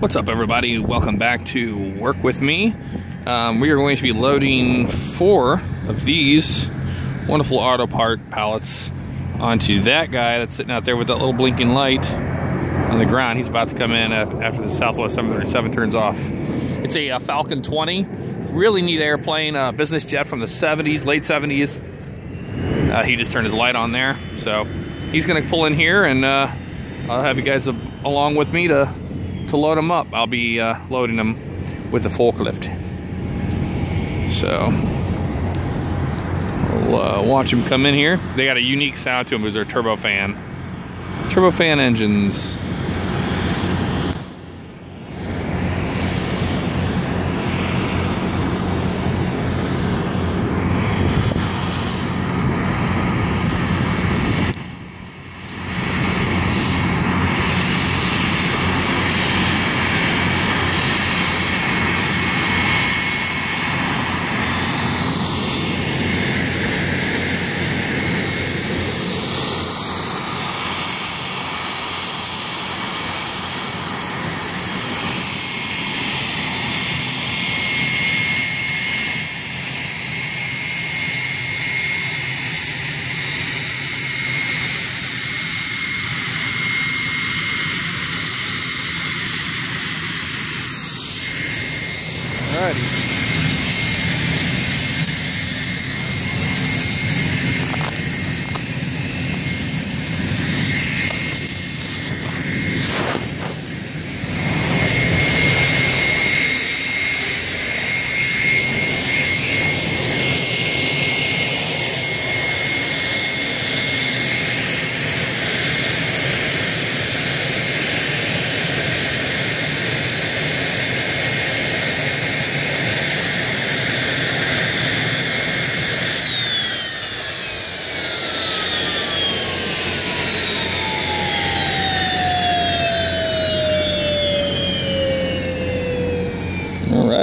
What's up, everybody? Welcome back to Work With Me. Um, we are going to be loading four of these wonderful auto part pallets onto that guy that's sitting out there with that little blinking light on the ground. He's about to come in after the Southwest 737 turns off. It's a, uh, Falcon 20. Really neat airplane, uh, business jet from the 70s, late 70s. Uh, he just turned his light on there. So he's going to pull in here and uh, I'll have you guys along with me to to load them up. I'll be uh, loading them with the forklift. So, we'll uh, watch them come in here. They got a unique sound to them because they're turbofan. Turbofan engines.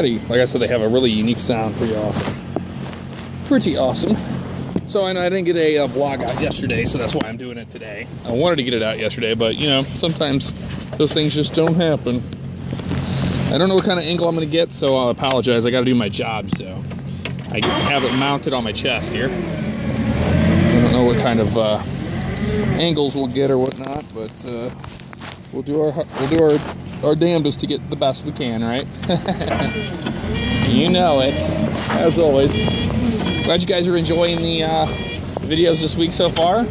Alrighty, like I said, they have a really unique sound, pretty awesome. Pretty awesome. So I I didn't get a, a, vlog out yesterday, so that's why I'm doing it today. I wanted to get it out yesterday, but you know, sometimes those things just don't happen. I don't know what kind of angle I'm gonna get, so I'll apologize. I gotta do my job, so I have it mounted on my chest here. I don't know what kind of uh, angles we'll get or whatnot, but uh, we'll do our we'll do our our damnedest to get the best we can, right? you know it, as always. Glad you guys are enjoying the uh, videos this week so far.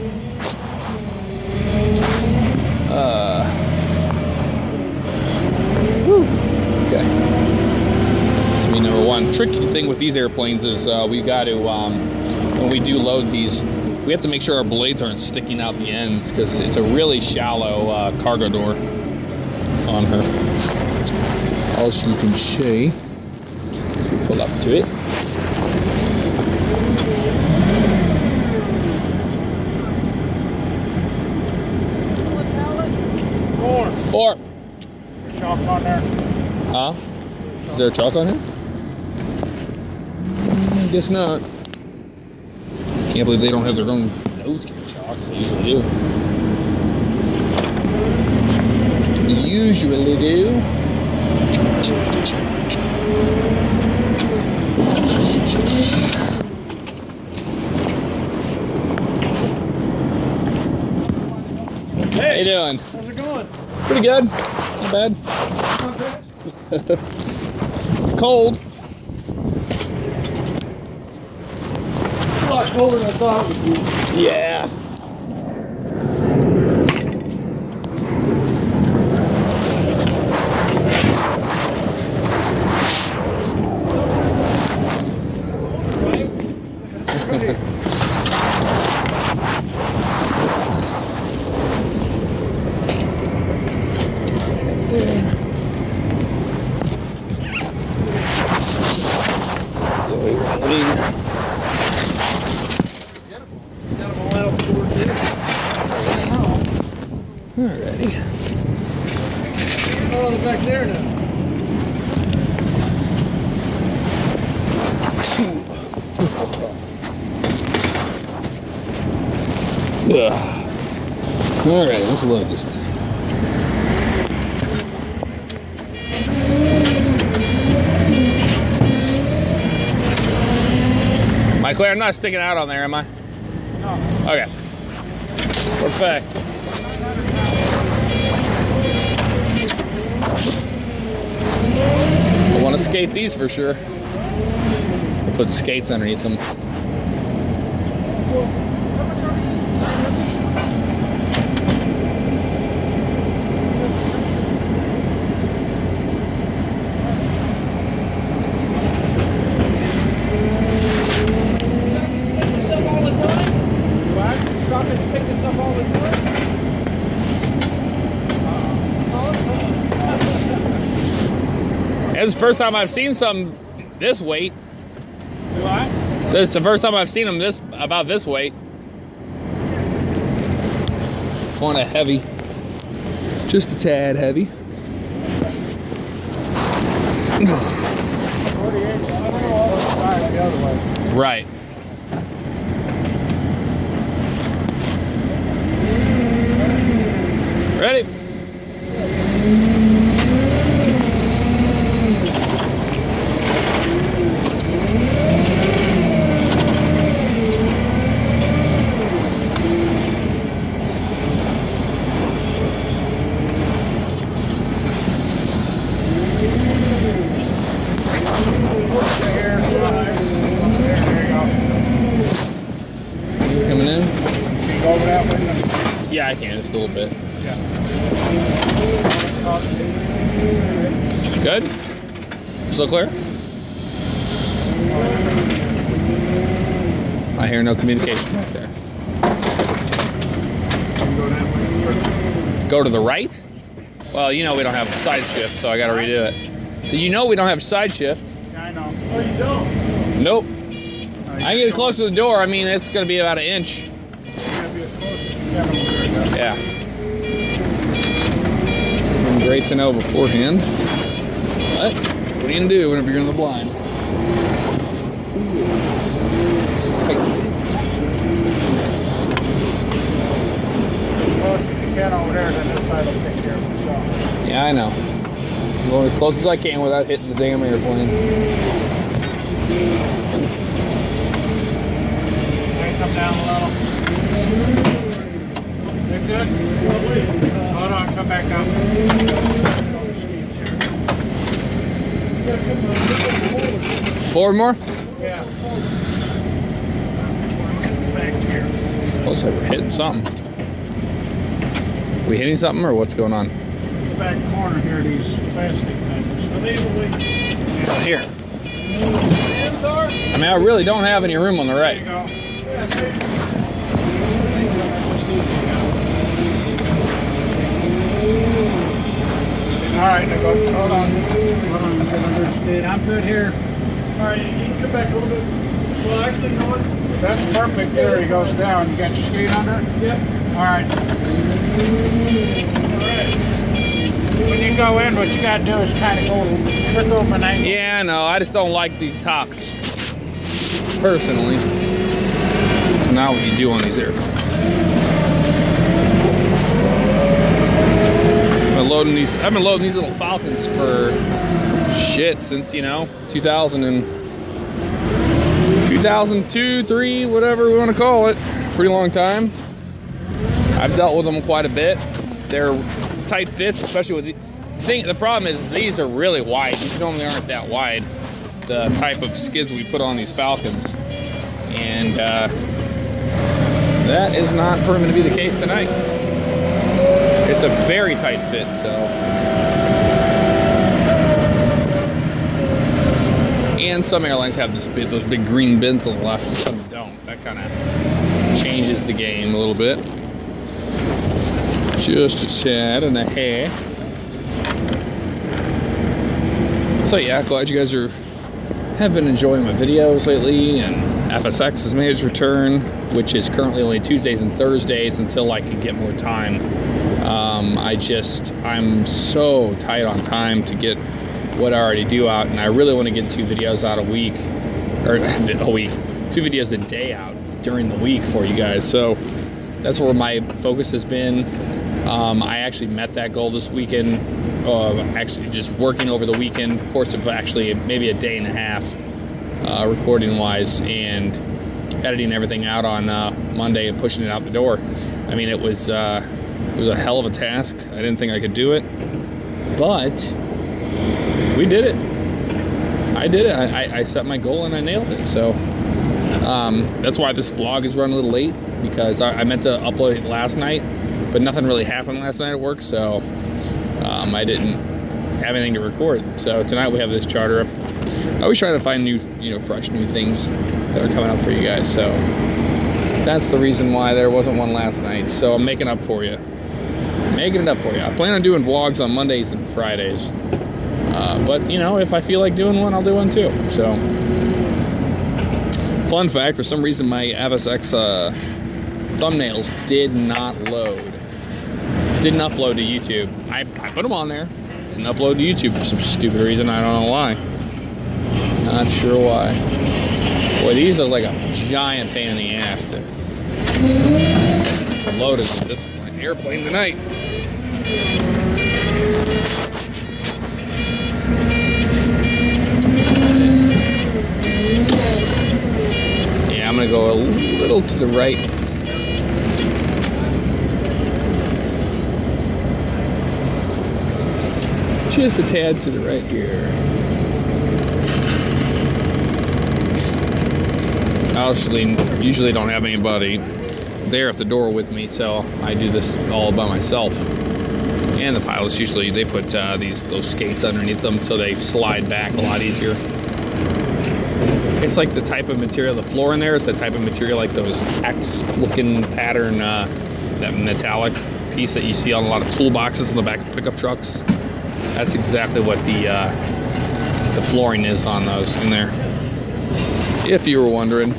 Uh, okay. So me number one. Tricky thing with these airplanes is uh, we got to, um, when we do load these, we have to make sure our blades aren't sticking out the ends because it's a really shallow uh, cargo door on her. As you can see, we pull up to it. Four. Chock on there. Huh? Is there a chock on here? I guess not. Can't believe they don't have their own nose chocks. They usually do. Usually do. Hey, How you doing? How's it going? Pretty good. Not bad. Cold. a lot colder than I thought it would be. Yeah. All right, let's load this thing. Claire, I'm not sticking out on there, am I? No. Okay. Perfect. I want to skate these for sure. Put skates underneath them. First time I've seen some this weight. What? So it's the first time I've seen them this about this weight. Kind of heavy. Just a tad heavy. 48. I don't know all the size the other way. Right. Ready? There, there you go. You coming in? Can you go over that way? Yeah, I can. Just a little bit. Yeah. Good? Still clear? I hear no communication back there. Go that way. Go to the right? Well, you know we don't have side shift, so I gotta redo it. So you know we don't have side shift. Yeah, I know. Oh, you don't? Nope. I can get close to the door. I mean, it's gonna be about an inch. Yeah. Great to know beforehand. But what are you gonna do whenever you're in the blind? If you can over there, then this side will take care of itself. Yeah, I know. I'm going as close as I can without hitting the damn airplane. Come down a little. That good? Hold on, come back up. Forward more? Yeah. Back here. Looks like we're hitting something. We hitting something or what's going on? Back corner here, these plastic things. Are Here. I mean, I really don't have any room on the There you right. All right, now hold on. Hold on, understood. I'm good here. All right, you can come back a little bit. Well, actually, no know? That's perfect there. He goes down. You got your skate under? Yep. All right. All right. When you go in, what you got to do is kind of go look over an angle. Yeah, no, I just don't like these tops. Personally. It's not what you do on these airplanes. Been loading these I've been loading these little Falcons for shit since, you know, 2000 and 2002, 3, whatever we want to call it. Pretty long time. I've dealt with them quite a bit. They're tight fits, especially with the thing. The problem is these are really wide. These normally aren't that wide. The type of skids we put on these Falcons, and uh, that is not proven to be the case tonight. A very tight fit, so. And some airlines have this big, those big green bins on the left, and some don't. That kind of changes the game a little bit. Just a tad and a half. So yeah, glad you guys are have been enjoying my videos lately, and FSX has made its return, which is currently only Tuesdays and Thursdays until I can get more time. Um, I just I'm so tight on time to get what I already do out, and I really want to get two videos out a week, or a week, two videos a day out during the week for you guys. So that's where my focus has been. Um, I actually met that goal this weekend. Uh, actually, just working over the weekend, course of actually maybe a day and a half, uh, recording wise, and editing everything out on uh, Monday and pushing it out the door. I mean, it was uh, it was a hell of a task. I didn't think I could do it, but we did it. I did it. I, I set my goal and I nailed it. So um, that's why this vlog is running a little late because I, I, meant to upload it last night, but nothing really happened last night at work, so um, I didn't have anything to record. So tonight we have this charter. I always try to find new, you know, fresh new things that are coming up for you guys. So that's the reason why there wasn't one last night. So I'm making up for you. Making it up for you. I plan on doing vlogs on Mondays and Fridays. Uh, but, you know, if I feel like doing one, I'll do one too. So, fun fact, for some reason my FSX uh, thumbnails did not load. Didn't upload to YouTube. I, I put them on there. Didn't upload to YouTube for some stupid reason. I don't know why. Not sure why. Boy, these are like a giant pain in the ass to, to load as a this airplane tonight. Yeah, I'm gonna go a little to the right. Just a tad to the right here. I actually usually don't have anybody there at the door with me, so I do this all by myself. And the pilots usually they put uh, these those skates underneath them so they slide back a lot easier. It's like the type of material, the floor in there is the type of material like those X-looking pattern, uh, that metallic piece that you see on a lot of toolboxes on the back of pickup trucks. That's exactly what the uh, the flooring is on those in there. If you were wondering.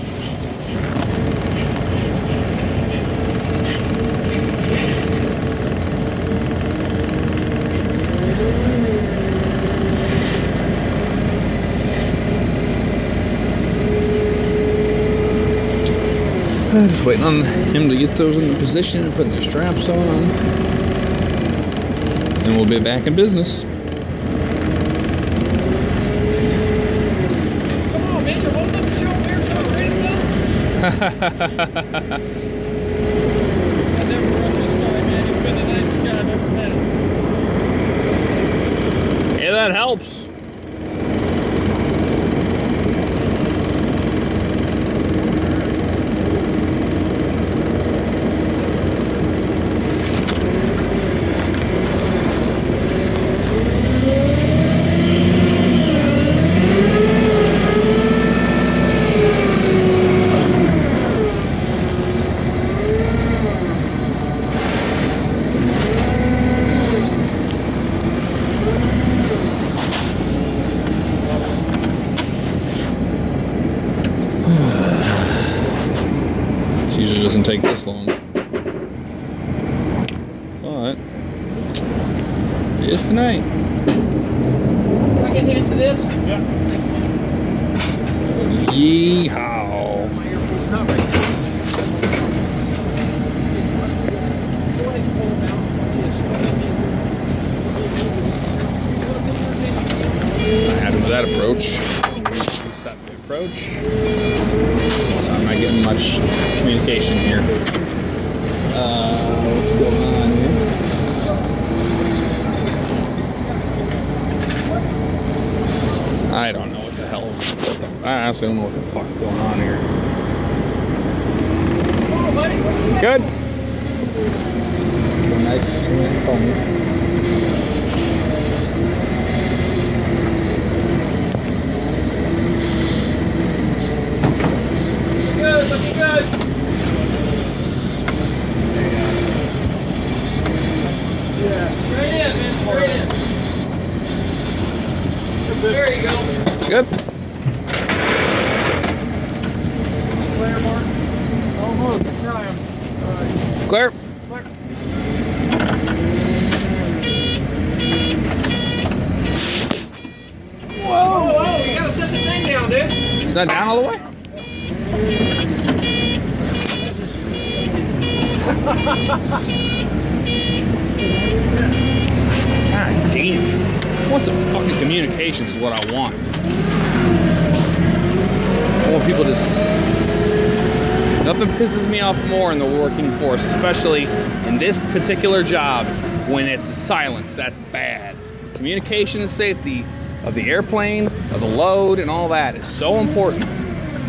Just waiting on him to get those in position and putting the straps on. And we'll be back in business. Come on, man, you're holding up the show there, so ready to go. I never rush this guy, man. He's been the nicest guy I've ever met. Yeah, that helps. It usually doesn't take this long. But it is tonight. I can hit to this? Yeah. Yeehaw. My earphone's not right now. Go ahead and pull them out. Watch this. Happy with that approach. Reset the approach. Getting much communication here. Uh, what's going on here? I don't know what the hell. What the, I don't know what the fuck's going on here. Good. Nice. Good, looking good. Yeah. Straight in, man, straight in. There you go. Good. Clear, Mark. Almost. Try him. All right. Clear. Clear. Whoa, whoa, you gotta set the thing down, dude. It's not down all the way. God damn. What's the fucking communication is what I want. I want people to. Nothing pisses me off more in the working force, especially in this particular job when it's a silence. That's bad. Communication and safety of the airplane, of the load, and all that is so important.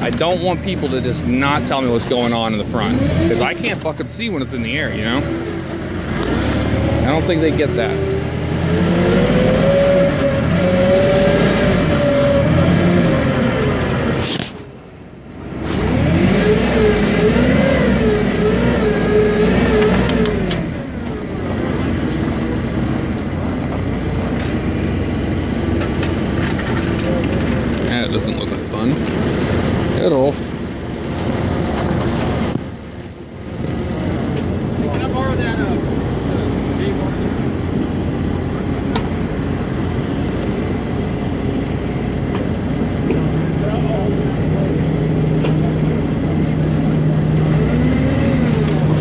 I don't want people to just not tell me what's going on in the front because I can't fucking see when it's in the air, you know? I don't think they get that doesn't look like fun at all. Can I borrow that uh,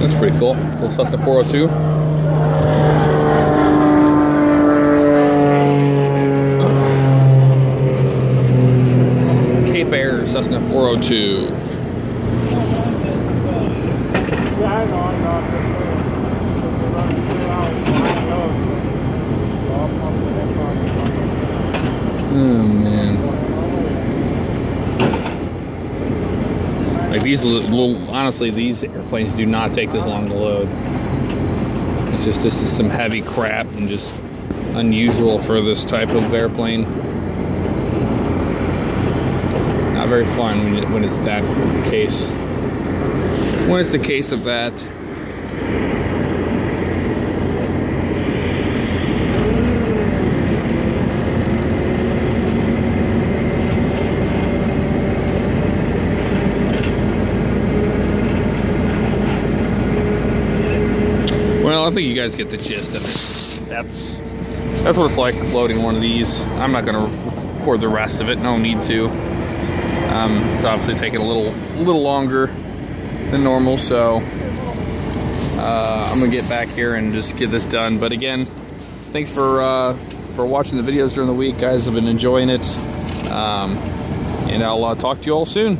That's pretty cool. Little Cessna 402. Cape Air Cessna 402. Yeah, I know, I know. Oh man. These little, honestly, these airplanes do not take this long to load. It's just this is some heavy crap and just unusual for this type of airplane. Not very fun when, it, when it's that the case. When it's the case of that. Well, I think you guys get the gist of it. That's that's what it's like loading one of these. I'm not going to record the rest of it. No need to. Um, it's obviously taking a little a little longer than normal, so uh, I'm gonna get back here and just get this done. But again, thanks for uh, for watching the videos during the week, guys. I've been enjoying it, um, and I'll uh, talk to you all soon.